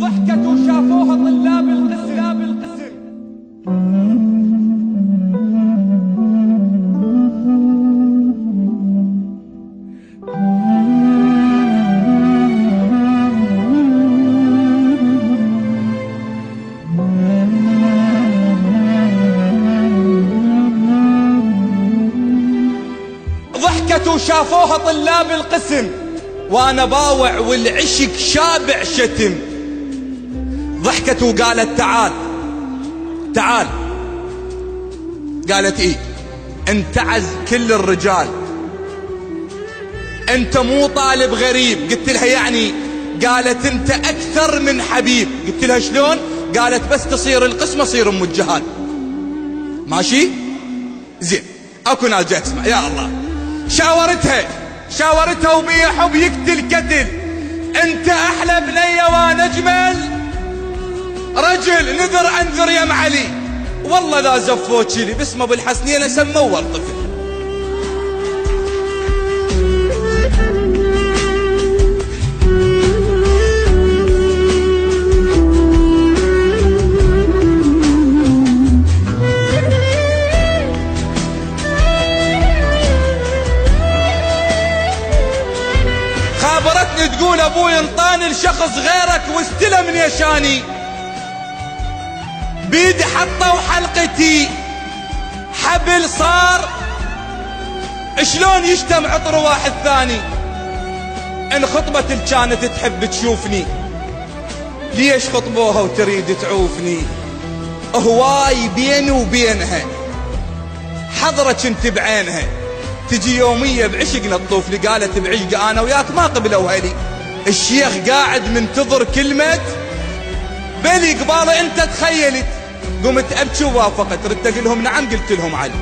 ضحكت وشافوها طلاب القسم القسم ضحكت وشافوها طلاب القسم وأنا باوع والعشق شابع شتم. ضحكت وقالت تعال تعال. قالت إيه؟ انتعز كل الرجال. أنت مو طالب غريب. قلت لها يعني قالت أنت أكثر من حبيب. قلت لها شلون؟ قالت بس تصير القسمة صير أم الجهاد ماشي؟ زين أكو ناس جاي تسمع. يا الله. شاورتها. شاورتها وبيا حب يقتل قتل أنت أحلى بنية وأنا اجمل رجل نذر أنذر يا معلي. والله لا زفوت لي باسمه بالحسنية سمور طفل تقول أبوي انطاني لشخص غيرك واستلم من يشاني. بيدي حطوا حلقتي حبل صار. شلون يشتم عطر واحد ثاني؟ إن خطبة كانت تحب تشوفني. ليش خطبوها وتريد تعوفني؟ هواي بيني وبينها. حضرة كنت بعينها. تجي يومية بعشقنا تطوف لي قالت بعشق أنا وياك ما قبلوا هلي الشيخ قاعد منتظر كلمة بلي قبالة أنت تخيلت. قمت أبكي ووافقت ردت لهم نعم قلت لهم علي.